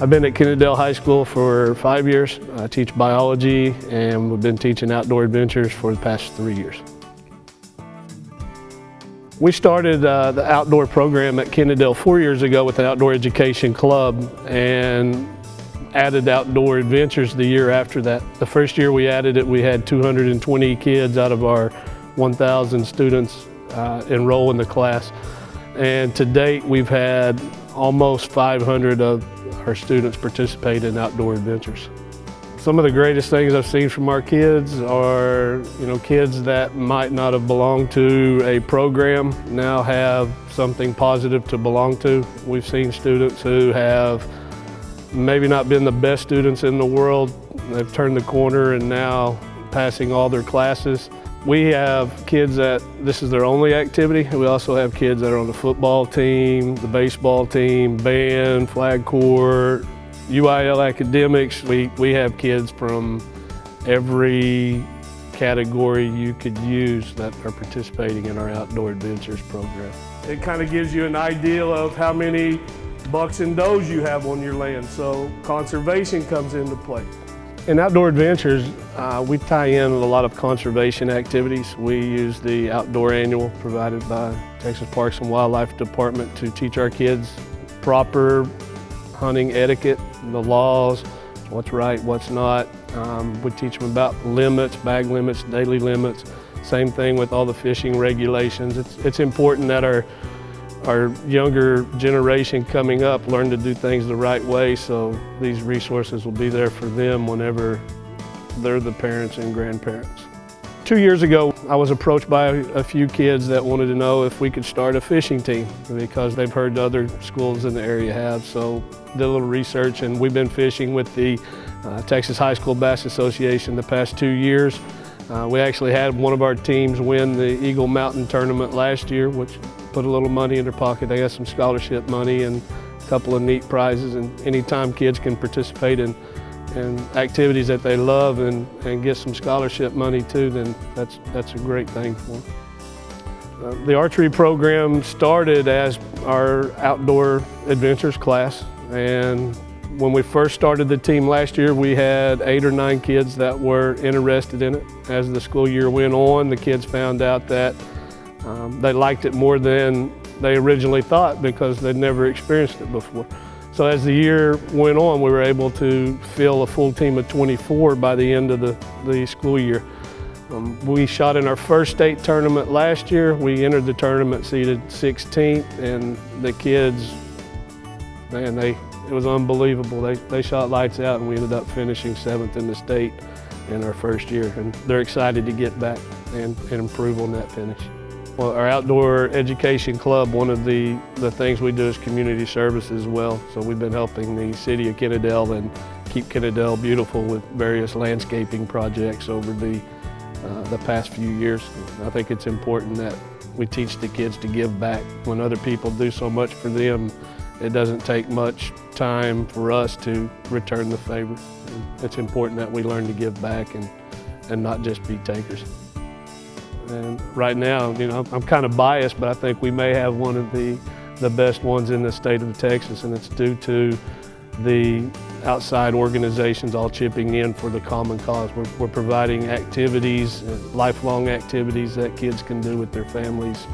I've been at Kennedale High School for five years. I teach biology and we've been teaching outdoor adventures for the past three years. We started uh, the outdoor program at Kennedale four years ago with an outdoor education club and added outdoor adventures the year after that. The first year we added it, we had 220 kids out of our 1,000 students uh, enroll in the class. And to date, we've had almost 500 of our students participate in outdoor adventures. Some of the greatest things I've seen from our kids are, you know, kids that might not have belonged to a program now have something positive to belong to. We've seen students who have maybe not been the best students in the world. They've turned the corner and now passing all their classes. We have kids that this is their only activity. We also have kids that are on the football team, the baseball team, band, flag corps, UIL academics. We, we have kids from every category you could use that are participating in our Outdoor Adventures program. It kind of gives you an idea of how many bucks and does you have on your land, so conservation comes into play. In Outdoor Adventures, uh, we tie in a lot of conservation activities. We use the outdoor annual provided by Texas Parks and Wildlife Department to teach our kids proper hunting etiquette, the laws, what's right, what's not. Um, we teach them about limits, bag limits, daily limits. Same thing with all the fishing regulations. It's, it's important that our our younger generation coming up learn to do things the right way so these resources will be there for them whenever they're the parents and grandparents. Two years ago, I was approached by a few kids that wanted to know if we could start a fishing team because they've heard other schools in the area have. So did a little research and we've been fishing with the uh, Texas High School Bass Association the past two years. Uh, we actually had one of our teams win the Eagle Mountain tournament last year, which put a little money in their pocket. They got some scholarship money and a couple of neat prizes. And anytime kids can participate in, in activities that they love and, and get some scholarship money too, then that's, that's a great thing for them. Uh, the archery program started as our outdoor adventures class and when we first started the team last year, we had eight or nine kids that were interested in it. As the school year went on, the kids found out that um, they liked it more than they originally thought because they'd never experienced it before. So as the year went on, we were able to fill a full team of 24 by the end of the, the school year. Um, we shot in our first state tournament last year. We entered the tournament seated 16th and the kids, man, they, it was unbelievable. They, they shot lights out and we ended up finishing seventh in the state in our first year. And they're excited to get back and, and improve on that finish. Well, our outdoor education club, one of the, the things we do is community service as well. So we've been helping the city of Kennedale and keep Kennedale beautiful with various landscaping projects over the, uh, the past few years. I think it's important that we teach the kids to give back. When other people do so much for them, it doesn't take much time for us to return the favor. It's important that we learn to give back and, and not just be takers. And right now, you know, I'm kind of biased, but I think we may have one of the, the best ones in the state of Texas, and it's due to the outside organizations all chipping in for the common cause. We're, we're providing activities, lifelong activities that kids can do with their families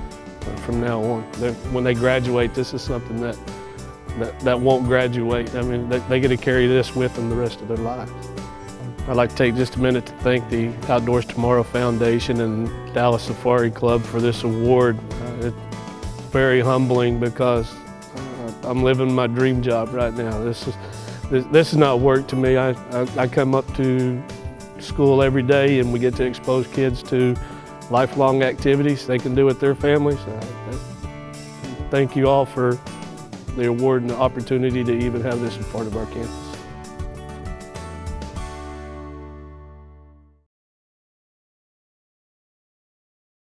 uh, from now on. They're, when they graduate, this is something that, that, that won't graduate. I mean, they, they get to carry this with them the rest of their lives. I'd like to take just a minute to thank the Outdoors Tomorrow Foundation and Dallas Safari Club for this award. Uh, it's very humbling because I'm living my dream job right now. This is, this, this is not work to me. I, I, I come up to school every day and we get to expose kids to lifelong activities they can do with their families. Uh, thank you all for the award and the opportunity to even have this as part of our campus.